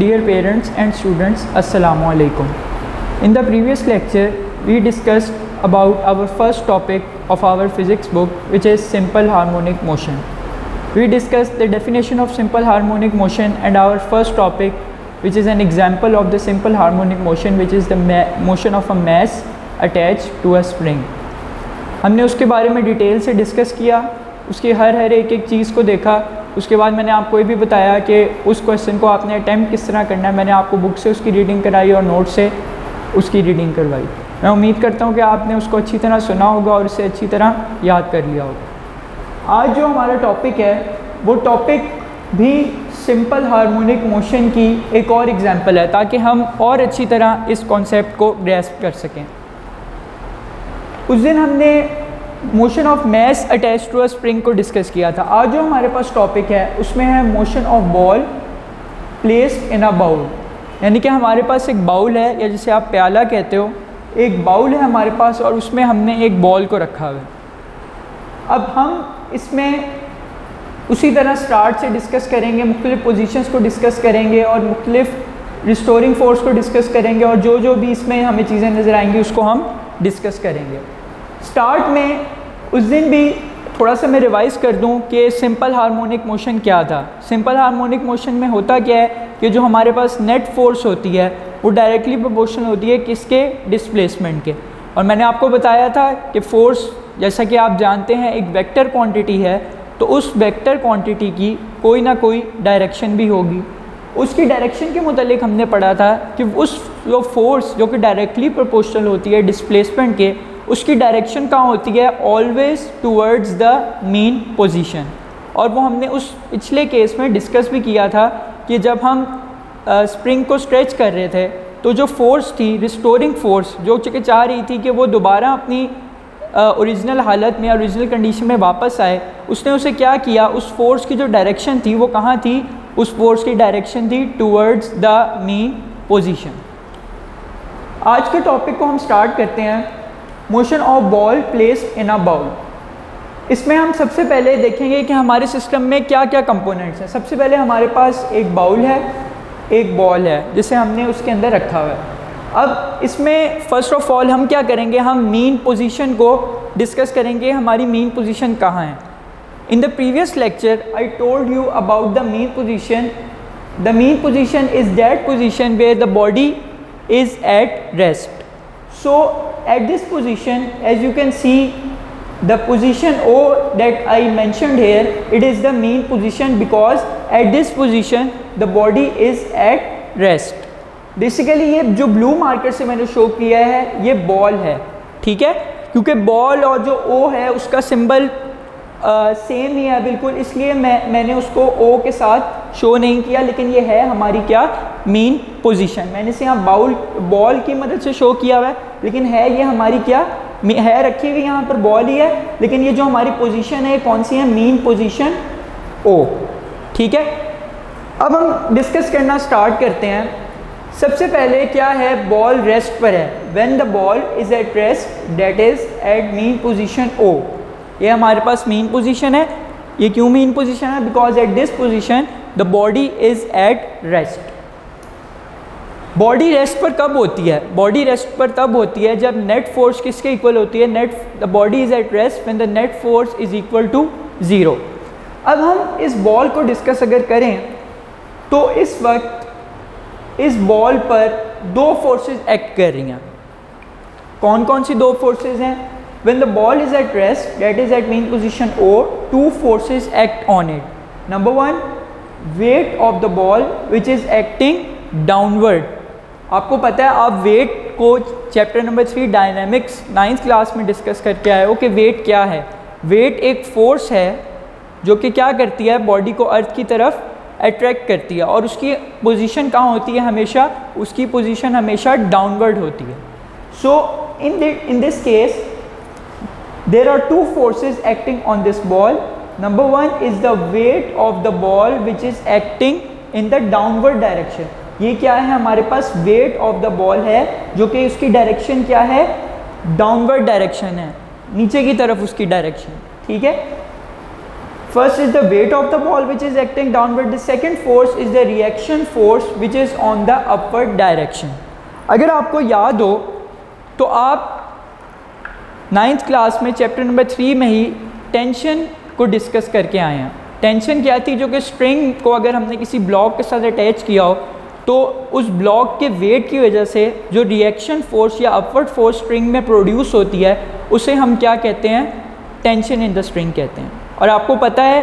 Dear parents and students, Assalamu alaikum. In the previous lecture, we discussed about our first topic of our physics book, which is simple harmonic motion. We discussed the definition of simple harmonic motion and our first topic, which is an example of the simple harmonic motion, which is the motion of a mass attached to a spring. हमने उसके बारे में detail से discuss किया उसकी हर हर एक एक चीज़ को देखा उसके बाद मैंने आपको ये भी बताया कि उस क्वेश्चन को आपने अटैम्प्ट किस तरह करना है मैंने आपको बुक से उसकी रीडिंग कराई और नोट से उसकी रीडिंग करवाई मैं उम्मीद करता हूँ कि आपने उसको अच्छी तरह सुना होगा और उसे अच्छी तरह याद कर लिया होगा। आज जो हमारा टॉपिक है, वो टॉपिक भी सिंपल हार्मोनिक मोशन की एक और एग्जांपल है, ताकि हम और अच्छी तरह इस कॉन्सेप्ट को ग्रेस्प कर सकें। उस दिन हमने motion of mass attach to a spring को डिस्कस किया था। आज जो हमारे पास टॉपिक है, उसमें है motion of ball placed in a bowl यानी कि हमारे पास एक बाउल है, या जिसे आप प्याला कहते हो। एक बाउल है हमारे पास और उसमें हमने एक बॉल को रखा हुआ है। अब हम इसमें उसी तरह स्टार्ट से डिस्कस करेंगे, मुख्तलिफ़ पोजीशंस को डिस्कस करेंगे और मुख्तलिफ़ रिस्टोरिंग फोर्स को डिस्कस करेंगे और जो जो भी इसमें हमें चीज़ें नज़र आएँगी उसको हम डिस्कस करेंगे। स्टार्ट में उस दिन भी थोड़ा सा मैं रिवाइज़ कर दूँ कि सिंपल हार्मोनिक मोशन क्या था। सिंपल हार्मोनिक मोशन में होता क्या है कि जो हमारे पास नेट फोर्स होती है वो डायरेक्टली प्रोपोर्शनल होती है किसके? डिस्प्लेसमेंट के। और मैंने आपको बताया था कि फोर्स जैसा कि आप जानते हैं, एक वेक्टर क्वांटिटी है तो उस वेक्टर क्वांटिटी की कोई ना कोई डायरेक्शन भी होगी। उसकी डायरेक्शन के मुतलिक हमने पढ़ा था कि उस जो फोर्स जो कि डायरेक्टली प्रोपोर्शनल होती है डिस्प्लेसमेंट के, उसकी डायरेक्शन कहाँ होती है? Always towards the mean position और वो हमने उस पिछले केस में डिस्कस भी किया था कि जब हम स्प्रिंग को स्ट्रेच कर रहे थे तो जो फोर्स थी रिस्टोरिंग फोर्स जो चाह रही थी कि वो दोबारा अपनी ओरिजिनल हालत में ओरिजिनल कंडीशन में वापस आए, उसने उसे क्या किया? उस फोर्स की जो डायरेक्शन थी, वो कहाँ थी? उस फोर्स की डायरेक्शन थी टूवर्ड्स द मीन पोजीशन आज के टॉपिक को हम स्टार्ट करते हैं motion of ball placed in a bowl इसमें हम सबसे पहले देखेंगे कि हमारे सिस्टम में क्या क्या कंपोनेंट्स हैं। सबसे पहले हमारे पास एक बाउल है एक बॉल है, जिसे हमने उसके अंदर रखा हुआ है। अब इसमें फ़र्स्ट ऑफ़ ऑल हम क्या करेंगे? हम मीन पोजीशन को डिस्कस करेंगे, हमारी मीन पोजीशन कहाँ है। In the previous lecture I told you about the mean position the mean position is that position where the body is at rest so at this position, as you can see, the position O that I mentioned here, it is the mean position because at this position the body is at rest basically ये जो blue marker से मैंने show किया है, ये ball है, ठीक है? क्योंकि बॉल और जो ओ है, उसका सिंबल सेम ही है बिल्कुल, इसलिए मैं, मैंने उसको ओ के साथ शो नहीं किया, लेकिन ये है हमारी क्या? मेन पोजीशन मैंने इसे यहाँ बाउल बॉल की मदद से शो किया हुआ है, लेकिन है ये हमारी क्या? है रखी हुई यहाँ पर बॉल ही है, लेकिन ये जो हमारी पोजीशन है कौन सी है? मेन पोजीशन ओ ठीक है? अब हम डिस्कस करना स्टार्ट करते हैं। सबसे पहले क्या है? बॉल रेस्ट पर है। When the ball is at rest that is at mean position ओ ये हमारे पास मीन पोजीशन है। ये क्यों मीन पोजीशन है? Because at this position the body is at rest body rest पर कब होती है? बॉडी रेस्ट पर तब होती है जब नेट फोर्स किसके इक्वल होती है? Net the body is at rest when the net force is equal to zero अब हम इस बॉल को डिस्कस अगर करें तो इस वक्त इस बॉल पर दो फोर्सेस एक्ट कर रही हैं। कौन कौन सी दो फोर्सेस हैं? When the ball is at rest, that is at mean position O, two forces act on it. Number one, weight of the ball which is acting downward. आपको पता है, आप वेट को chapter number three dynamics ninth class में discuss करके आए हो कि वेट क्या है। वेट एक फोर्स है जो कि क्या करती है बॉडी को अर्थ की तरफ़ अट्रैक्ट करती है और उसकी पोजीशन कहाँ होती है हमेशा? उसकी पोजीशन हमेशा डाउनवर्ड होती है। So in in this case there are two forces acting on this ball number one is the weight of the ball which is acting in the downward direction ये क्या है? हमारे पास वेट ऑफ़ द बॉल है, जो कि उसकी direction क्या है? डाउनवर्ड डायरेक्शन है। नीचे की तरफ़ उसकी डायरेक्शन ठीक है? First is the weight of the ball which is acting downward the second force is the reaction force which is on the upward direction अगर आपको याद हो तो आप नाइन्थ क्लास में चैप्टर नंबर थ्री में ही टेंशन को डिस्कस करके आए हैं। टेंशन क्या थी? जो कि स्ट्रिंग को अगर हमने किसी ब्लॉक के साथ अटैच किया हो तो उस ब्लॉक के वेट की वजह से जो रिएक्शन फोर्स या अपवर्ड फोर्स स्ट्रिंग में प्रोड्यूस होती है, उसे हम क्या कहते हैं? टेंशन इन द स्ट्रिंग कहते हैं। और आपको पता है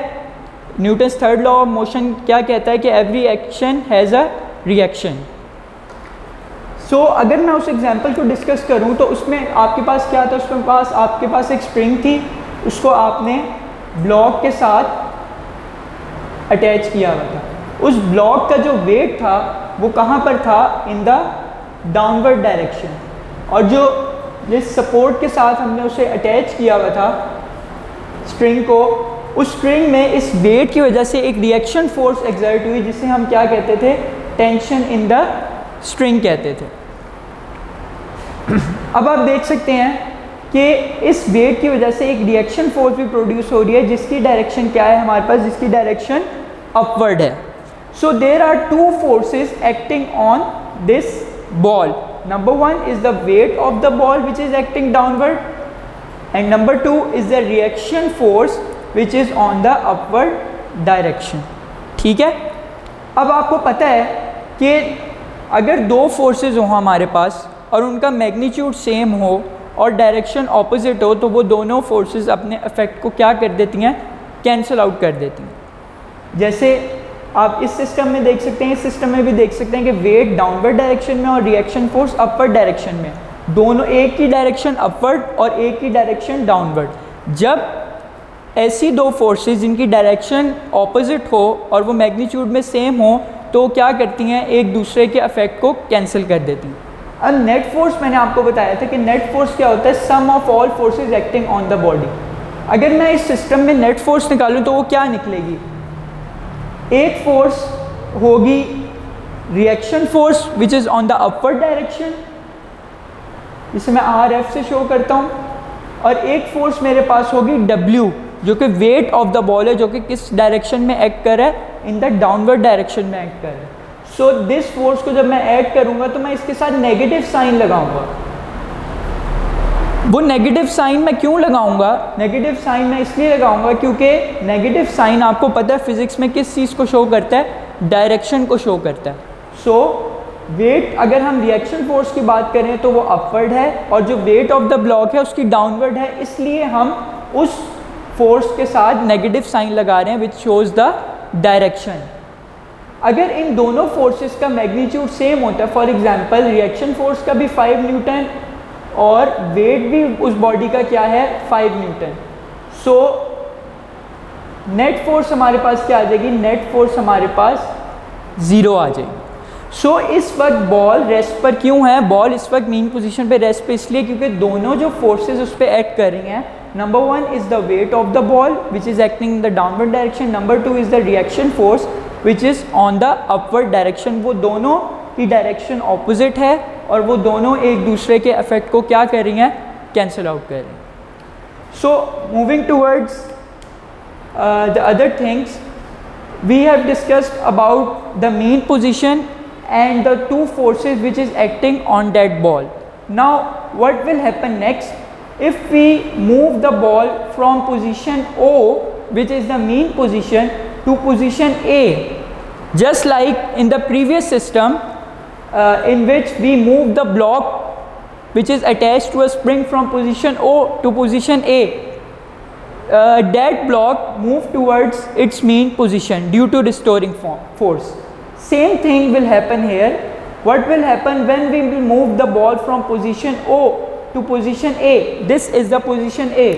Newton's third law of motion क्या कहता है कि every action has a reaction so अगर मैं उस एग्जांपल को डिस्कस करूँ तो उसमें आपके पास क्या था? उसके पास, आपके पास एक स्प्रिंग थी, उसको आपने ब्लॉक के साथ अटैच किया हुआ था। उस ब्लॉक का जो वेट था, वो कहाँ पर था? इन द डाउनवर्ड डायरेक्शन और जो जिस सपोर्ट के साथ हमने उसे अटैच किया हुआ था स्ट्रिंग को, उस स्ट्रिंग में इस वेट की वजह से एक रिएक्शन फोर्स एग्जर्ट हुई, जिसे हम क्या कहते थे? टेंशन इन द स्ट्रिंग कहते थे। अब आप देख सकते हैं कि इस वेट की वजह से एक रिएक्शन फोर्स भी प्रोड्यूस हो रही है, जिसकी डायरेक्शन क्या है हमारे पास? जिसकी डायरेक्शन अपवर्ड है। So there are two forces acting on this ball number one is the weight of the ball which is acting downward and number two is the reaction force which is on the upward direction ठीक है? अब आपको पता है कि अगर दो forces हों हमारे पास और उनका मैग्नीट्यूड सेम हो और डायरेक्शन ऑपोजिट हो तो वो दोनों फोर्सेस अपने इफ़ेक्ट को क्या कर देती हैं? कैंसिल आउट कर देती हैं। जैसे आप इस सिस्टम में देख सकते हैं, इस सिस्टम में भी देख सकते हैं कि वेट डाउनवर्ड डायरेक्शन में और रिएक्शन फोर्स अपवर्ड डायरेक्शन में। दोनों एक की डायरेक्शन अपवर्ड और एक की डायरेक्शन डाउनवर्ड जब ऐसी दो फोर्सेस जिनकी डायरेक्शन ऑपोजिट हो और वो मैग्नीट्यूड में सेम हो तो क्या करती हैं? एक दूसरे के अफेक्ट को कैंसिल कर देती हैं। अब नेट फोर्स मैंने आपको बताया था कि नेट फोर्स क्या होता है? Sum of all forces acting on the body अगर मैं इस सिस्टम में नेट फोर्स निकालूं तो वो क्या निकलेगी? एक फोर्स होगी reaction force which is on the upward direction जिसे मैं आर एफ़ से शो करता हूँ। और एक फोर्स मेरे पास होगी डब्ल्यू जो कि वेट ऑफ़ द बॉल है जो कि किस डायरेक्शन में एक्ट कर रहा है? इन द डाउनवर्ड डायरेक्शन में एक्ट कर रहा है। सो दिस फोर्स को जब मैं ऐड करूँगा तो मैं इसके साथ नेगेटिव साइन लगाऊँगा। वो नेगेटिव साइन मैं क्यों लगाऊँगा? नेगेटिव साइन मैं इसलिए लगाऊँगा क्योंकि नेगेटिव साइन आपको पता है फिजिक्स में किस चीज़ को शो करता है? डायरेक्शन को शो करता है। सो so, वेट अगर हम रिएक्शन फोर्स की बात करें तो वो अपवर्ड है और जो वेट ऑफ़ द ब्लॉक है उसकी डाउनवर्ड है, इसलिए हम उस फोर्स के साथ नेगेटिव साइन लगा रहे हैं विच शोज़ द डायरेक्शन अगर इन दोनों फोर्सेस का मैग्नीट्यूड सेम होता है फॉर एग्जांपल रिएक्शन फोर्स का भी 5 न्यूटन और वेट भी उस बॉडी का क्या है? 5 न्यूटन सो नेट फोर्स हमारे पास क्या आ जाएगी? नेट फोर्स हमारे पास ज़ीरो आ जाएगी. सो so, इस वक्त बॉल रेस्ट पर क्यों है? बॉल इस वक्त मेन पोजीशन पे रेस्ट पे इसलिए क्योंकि दोनों जो फोर्सेस उस पर एक्ट कर रही हैं number one is the weight of the ball which is acting in the downward direction number two is the reaction force which is on the upward direction वो दोनों की डायरेक्शन ऑपोजिट है और वो दोनों एक दूसरे के अफेक्ट को क्या कर रही हैं? कैंसिल आउट कर रही so moving towards the other things we have discussed about the main position and the two forces which is acting on that ball now what will happen next if we move the ball from position o which is the mean position to position A. Just like in the previous system uh, in which we move the block which is attached to a spring from position O to position A. Uh, that block move towards its mean position due to restoring force. Same thing will happen here. What will happen when we will move the ball from position O to position A? This is the position A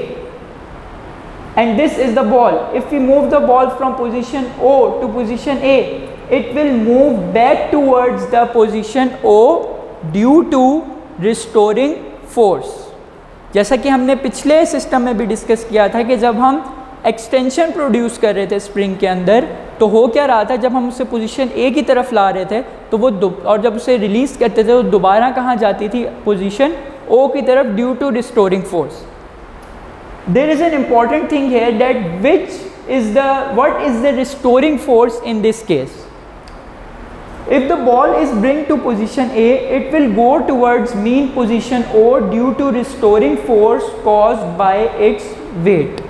and this is the ball. If we move the ball from position O to position A, it will move back towards the position O due to restoring force. जैसा कि हमने पिछले system में भी discuss किया था कि जब हम एक्सटेंशन प्रोड्यूस कर रहे थे स्प्रिंग के अंदर तो हो क्या रहा था? जब हम उसे पोजीशन ए की तरफ़ ला रहे थे तो वो और जब उसे रिलीज़ करते थे तो दोबारा कहाँ जाती थी? पोजीशन ओ की तरफ़ due to restoring force there is an important thing है that which is the what is the restoring force in this case If the ball is bring to position A, it will go towards mean position O due to restoring force caused by its weight.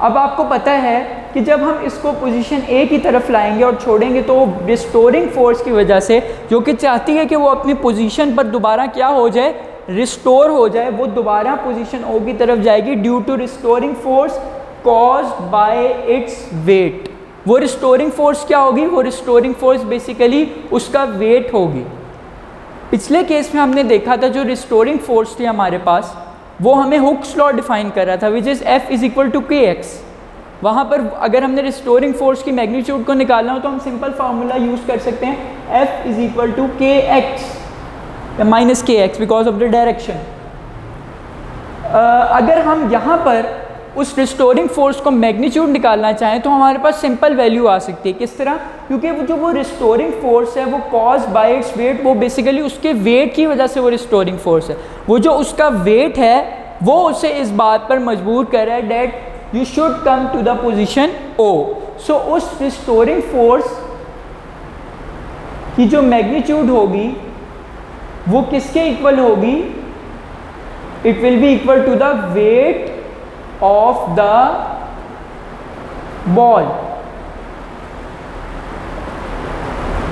अब आपको पता है कि जब हम इसको position A की तरफ़ लाएँगे और छोड़ेंगे तो वो रिस्टोरिंग फोर्स की वजह से, जो कि चाहती है कि वो अपनी पोजीशन पर दोबारा क्या हो जाए रिस्टोर हो जाए, वो दोबारा पोजीशन ओ की तरफ़ जाएगी due to restoring force cause by its weight वो रिस्टोरिंग फोर्स क्या होगी? वो रिस्टोरिंग फोर्स बेसिकली उसका वेट होगी। पिछले केस में हमने देखा था जो रिस्टोरिंग फोर्स थी हमारे पास वो हमें हुक्स लॉ डिफाइन कर रहा था which is F is equal to K X वहाँ पर अगर हमने रिस्टोरिंग फोर्स की मैग्नीट्यूड को निकालना हो तो हम सिंपल फार्मूला यूज़ कर सकते हैं F is equal to K X minus K X because of the direction अगर हम यहाँ पर उस रिस्टोरिंग फोर्स को मैग्नीट्यूड निकालना चाहें तो हमारे पास सिंपल वैल्यू आ सकती है। किस तरह? क्योंकि वो जो वो रिस्टोरिंग फोर्स है, वो कॉज बाय इट्स वेट वो बेसिकली उसके वेट की वजह से वो रिस्टोरिंग फोर्स है। वो जो उसका वेट है, वो उसे इस बात पर मजबूर कर रहा है that you should come to the position O so उस रिस्टोरिंग फोर्स की जो मैग्नीट्यूड होगी, वो किसके इक्वल होगी? It will be equal to the weight of the ball.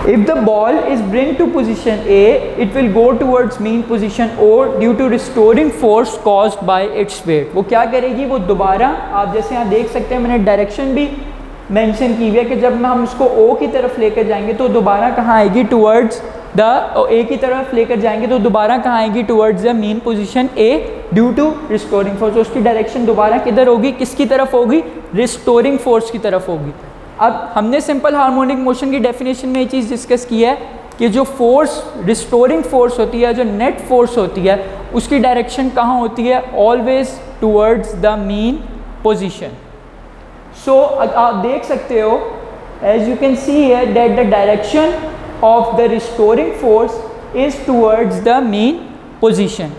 If the ball is bring to position A, it will go towards mean position O due to restoring force caused by its weight. वो क्या करेगी वो दोबारा आप जैसे यहाँ देख सकते हैं मैंने डायरेक्शन भी मेंशन की हुई है कि जब हम उसको O की तरफ़ लेकर जाएँगे तो दोबारा कहाँ आएगी टूवर्ड्स द ए की तरफ़ लेकर जाएँगे तो दोबारा कहाँ आएगी towards the main position A due to restoring force उसकी डायरेक्शन दोबारा किधर होगी, किसकी तरफ़ होगी? रिस्टोरिंग फोर्स की तरफ़ होगी। अब हमने सिंपल हार्मोनिक मोशन की डेफिनेशन में ये चीज़ डिस्कस की है कि जो फोर्स रिस्टोरिंग फोर्स होती है, जो नेट फोर्स होती है, उसकी डायरेक्शन कहाँ होती है? Always towards the mean position so आप देख सकते हो एज यू कैन सी है that the direction of the restoring force is towards the mean position.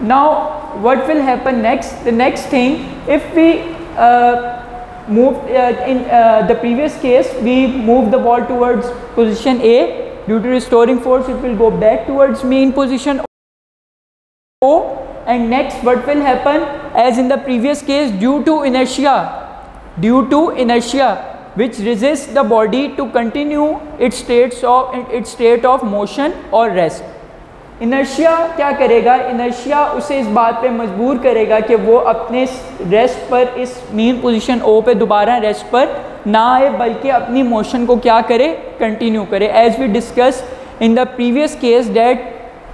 Now what will happen next? The next thing if we uh, move uh, in uh, the previous case we move the ball towards position A. Due to restoring force it will go back towards mean position O. And next what will happen? As in the previous case due to inertia due to inertia which resists the body to continue its states of its state of motion or rest inertia क्या करेगा? Inertia उसे इस बात पे मजबूर करेगा कि वो अपने रेस्ट पर, इस मेन पोजीशन ओ पे दोबारा रेस्ट पर ना आए, बल्कि अपनी मोशन को क्या करे? कंटिन्यू करे। As we discuss in the previous case that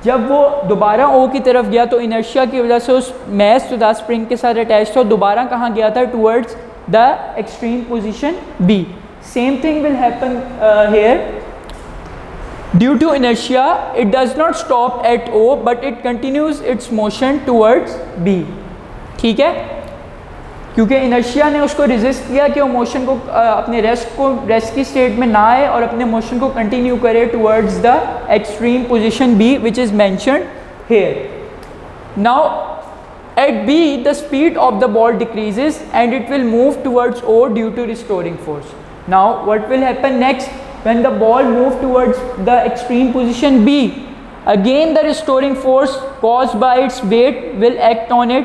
जब वो दोबारा ओ की तरफ़ गया तो इनर्शिया की वजह से उस मैस द स्प्रिंग के साथ अटैच था दोबारा कहाँ गया था? Towards the extreme position B same thing will happen here. Due to inertia it does not stop at O but it continues its motion towards B ठीक है? क्योंकि इनर्शिया ने उसको रिजिस्ट किया कि वो मोशन को आ, अपने रेस्ट को रेस्ट की स्टेट में ना आए और अपने मोशन को कंटिन्यू करे towards the extreme position B which is mention here now at B the speed of the ball decreases and it will move towards O due to restoring force now what will happen next When the ball move towards the extreme position B, again the restoring force caused by its weight will act on it.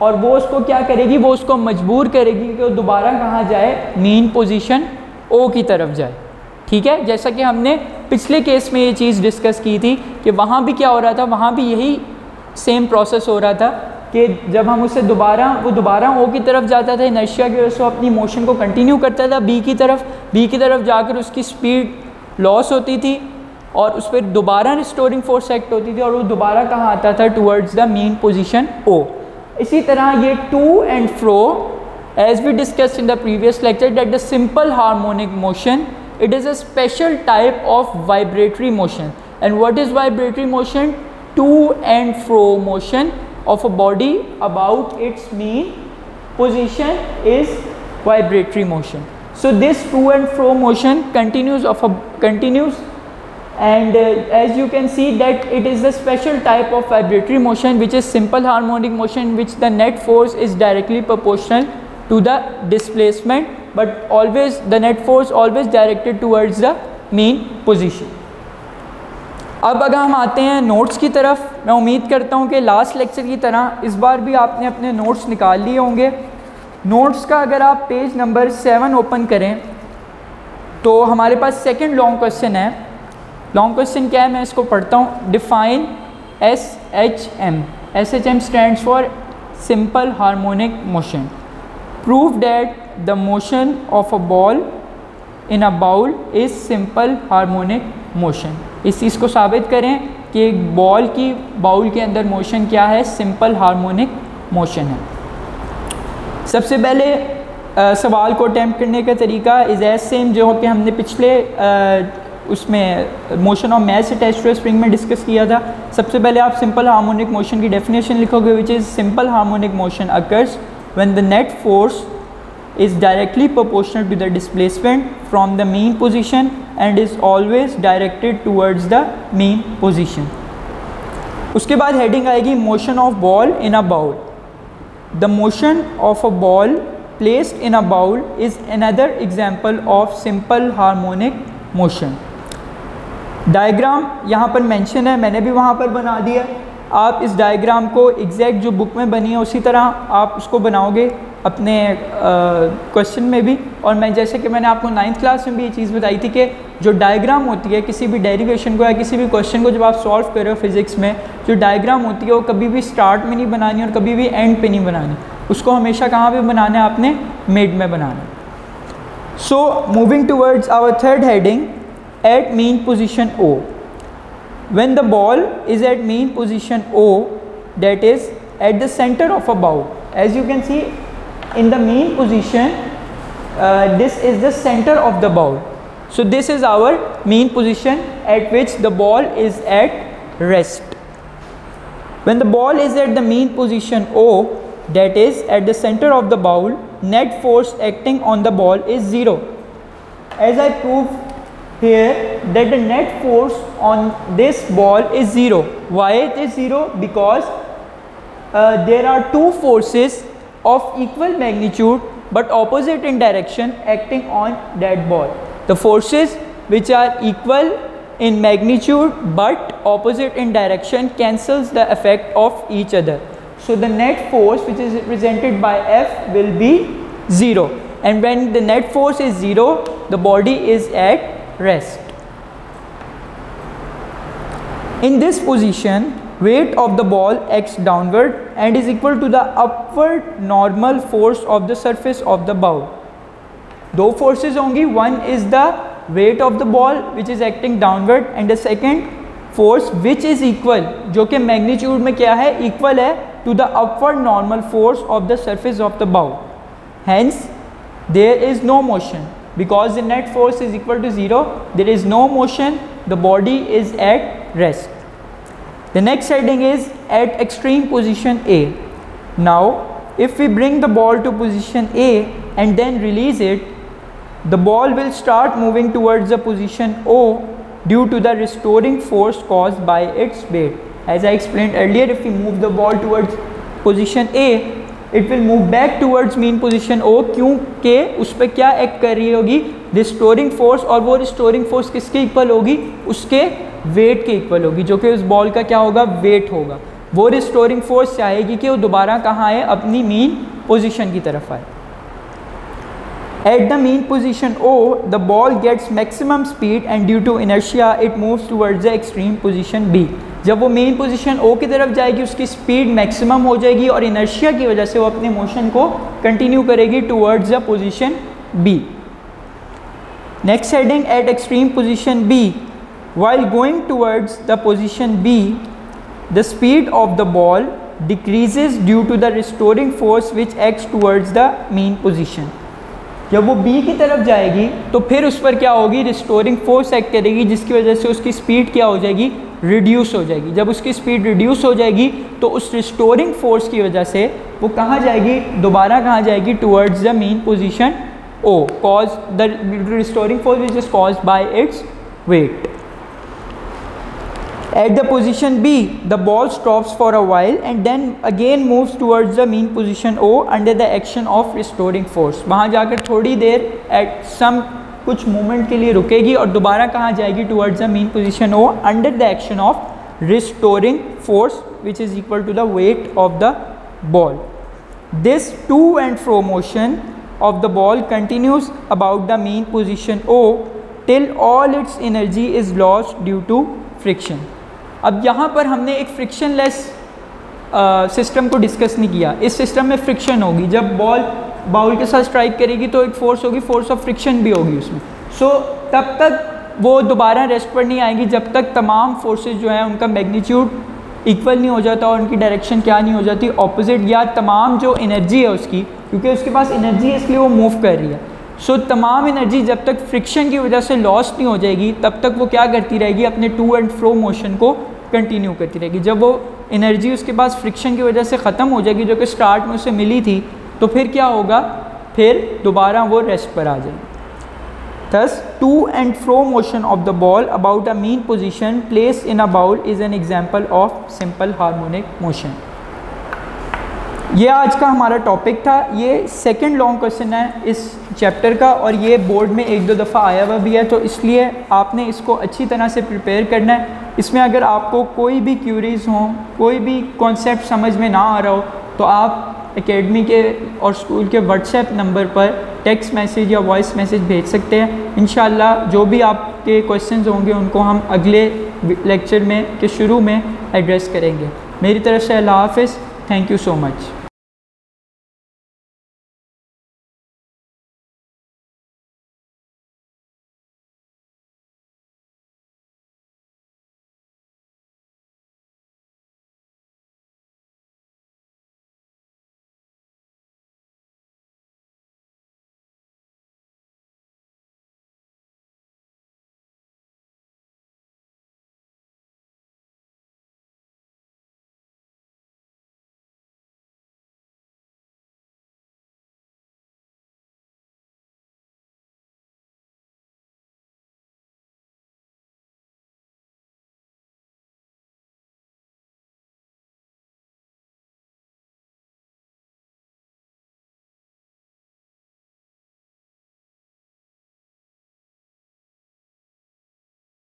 और वो उसको क्या करेगी? वो उसको मजबूर करेगी कि वो दोबारा कहाँ जाए? मेन पोजीशन ओ की तरफ़ जाए। ठीक है? जैसा कि हमने पिछले केस में ये चीज़ डिस्कस की थी कि वहाँ भी क्या हो रहा था? वहाँ भी यही सेम प्रोसेस हो रहा था। कि जब हम उसे दोबारा, वो दोबारा ओ की तरफ़ जाता था इनर्शिया की वजह से अपनी मोशन को कंटिन्यू करता था बी की तरफ़ बी की तरफ़ जाकर उसकी स्पीड लॉस होती थी और उस पर दोबारा रिस्टोरिंग फोर्स एक्ट होती थी और वो दोबारा कहाँ आता था? Towards the main position O इसी तरह ये to and fro as we discuss in the previous lecture that the simple harmonic motion it is a special type of vibratory motion and what is vibratory motion to and fro motion of a body about its mean position is vibratory motion. So this to and fro motion continues of a continues and uh, as you can see that it is a special type of vibratory motion which is simple harmonic motion which the net force is directly proportional to the displacement but always the net force always directed towards the mean position अब अगर हम आते हैं notes की तरफ़, मैं उम्मीद करता हूँ कि लास्ट लेक्चर की तरह इस बार भी आपने अपने नोट्स निकाल लिए होंगे। नोट्स का अगर आप पेज नंबर सेवन ओपन करें तो हमारे पास सेकंड लॉन्ग क्वेश्चन है। लॉन्ग क्वेश्चन क्या है? मैं इसको पढ़ता हूँ। Define S H M S H M stand for simple harmonic motion prove that the motion of a ball in a bowl is simple harmonic motion इस चीज़ को साबित करें कि एक बॉल की बाउल के अंदर मोशन क्या है? सिंपल हारमोनिक मोशन है। सबसे पहले आ, सवाल को अटैम्प्ट करने का तरीका इज़ एज सेम जो कि हमने पिछले आ, उसमें मोशन ऑफ़ मैथ से टेस्ट स्प्रिंग में डिस्कस किया था। सबसे पहले आप सिंपल हार्मोनिक मोशन की डेफिनेशन लिखोगे which is simple harmonic motion occurs when the net force is directly proportional to the displacement from the mean position and is always directed towards the mean position उसके बाद heading आएगी motion of ball in a bowl the motion of a ball placed in a bowl is another example of simple harmonic motion diagram यहाँ पर mention है मैंने भी वहाँ पर बना दिया आप इस डायग्राम को एग्जैक्ट जो बुक में बनी है उसी तरह आप उसको बनाओगे अपने क्वेश्चन में भी। और मैं, जैसे कि मैंने आपको नाइन्थ क्लास में भी ये चीज़ बताई थी कि जो डायग्राम होती है, किसी भी डेरिवेशन को या किसी भी क्वेश्चन को जब आप सॉल्व कर रहे हो फिज़िक्स में, जो डायग्राम होती है, वो कभी भी स्टार्ट में नहीं बनानी और कभी भी एंड पे नहीं बनानी। उसको हमेशा कहाँ पे बनाना है? आपने मिड में बनाना so moving towards our third heading at main position O when the ball is at mean position O, that is at the center of a bowl as you can see in the mean position uh, this is the center of the ball so this is our mean position at which the ball is at rest when the ball is at the mean position O that is at the center of the bowl net force acting on the ball is zero as I proved here that the net force on this ball is 0. Why it is 0? Because uh, there are two forces of equal magnitude but opposite in direction acting on that ball. The forces which are equal in magnitude but opposite in direction cancels the effect of each other. So the net force which is represented by F will be 0 and when the net force is 0 the body is at rest. In this position, weight of the ball acts downward and is equal to the upward normal force of the surface of the bowl. दो forces होंगी one is the weight of the ball which is acting downward and the second force which is equal जो कि magnitude में क्या है equal है to the upward normal force of the surface of the bowl. Hence there is no motion because the net force is equal to 0 there is no motion the body is at rest the next heading is at extreme position a now if we bring the ball to position a and then release it the ball will start moving towards the position o due to the restoring force caused by its weight as i explained earlier if we move the ball towards position a it will move back towards mean position O क्योंकि उस पर क्या act कर रही होगी restoring force और वो restoring force किसके इक्वल होगी? उसके वेट के इक्वल होगी, जो कि उस बॉल का क्या होगा? वेट होगा। वो रिस्टोरिंग फोर्स चाहेगी कि वो दोबारा कहाँ आए? अपनी मीन पोजिशन की तरफ़ आए। At the mean position O the ball gets maximum speed and due to inertia it moves towards the extreme position B जब वो मेन पोजीशन ओ की तरफ़ जाएगी, उसकी स्पीड मैक्सिमम हो जाएगी और इनर्शिया की वजह से वो अपने मोशन को कंटिन्यू करेगी towards the position B next heading at extreme position B while going towards the position B, the speed of the ball decreases due to the restoring force which acts towards the mean position. जब वो B की तरफ़ जाएगी तो फिर उस पर क्या होगी? रिस्टोरिंग फोर्स एक्ट करेगी, जिसकी वजह से उसकी स्पीड क्या हो जाएगी? रिड्यूस हो जाएगी। जब उसकी स्पीड रिड्यूस हो जाएगी तो उस रिस्टोरिंग फोर्स की वजह से वो कहाँ जाएगी? दोबारा कहाँ जाएगी? Towards the main position O cause the restoring force which is cause by its weight At the position B, the ball stops for a while and then again moves towards the mean position O under the action of restoring force. वहाँ जाकर थोड़ी देर at some कुछ moment के लिए रुकेगी और दोबारा कहाँ जाएगी? Towards the mean position O under the action of restoring force which is equal to the weight of the ball this to and fro motion of the ball continues about the mean position O till all its energy is lost due to friction. अब यहाँ पर हमने एक frictionless system को discuss नहीं किया। इस system में फ्रिक्शन होगी। जब बॉल बाउल के साथ स्ट्राइक करेगी तो एक फोर्स होगी फोर्स ऑफ़ फ्रिक्शन भी होगी उसमें। सो so, तब तक वो दोबारा रेस्ट पर नहीं आएगी। जब तक तमाम फोर्सेस जो हैं उनका मैग्नीट्यूड इक्वल नहीं हो जाता और उनकी डायरेक्शन क्या नहीं हो जाती ऑपोजिट या तमाम जो एनर्जी है उसकी क्योंकि उसके पास एनर्जी है इसलिए वो मूव कर रही है। सो so, तमाम एनर्जी जब तक फ्रिक्शन की वजह से लॉस नहीं हो जाएगी तब तक वो क्या करती रहेगी? अपने टू एंड फ्रो मोशन को कंटिन्यू करती रहेगी। जब वो एनर्जी उसके पास फ्रिक्शन की वजह से ख़त्म हो जाएगी जो कि स्टार्ट में उसे मिली थी तो फिर क्या होगा? फिर दोबारा वो रेस्ट पर आ जाएगी। Thus, to and fro motion of the ball about a mean position placed in a bowl is an example of simple harmonic motion. ये आज का हमारा टॉपिक था। ये सेकंड लॉन्ग क्वेश्चन है इस चैप्टर का और ये बोर्ड में एक दो दफ़ा आया हुआ भी है तो इसलिए आपने इसको अच्छी तरह से प्रिपेयर करना है। इसमें अगर आपको कोई भी क्यूरीज हों, कोई भी कॉन्सेप्ट समझ में ना आ रहा हो तो आप एकेडमी के और स्कूल के व्हाट्सएप नंबर पर टेक्स्ट मैसेज या वॉइस मैसेज भेज सकते हैं। इन जो भी आपके क्वेश्चन होंगे, उनको हम अगले लेक्चर में के शुरू में एड्रेस करेंगे। मेरी तरफ़ से अल्लाह हाफ़ थैंक यू सो मच